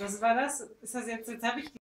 Was war das? Ist das jetzt, jetzt habe ich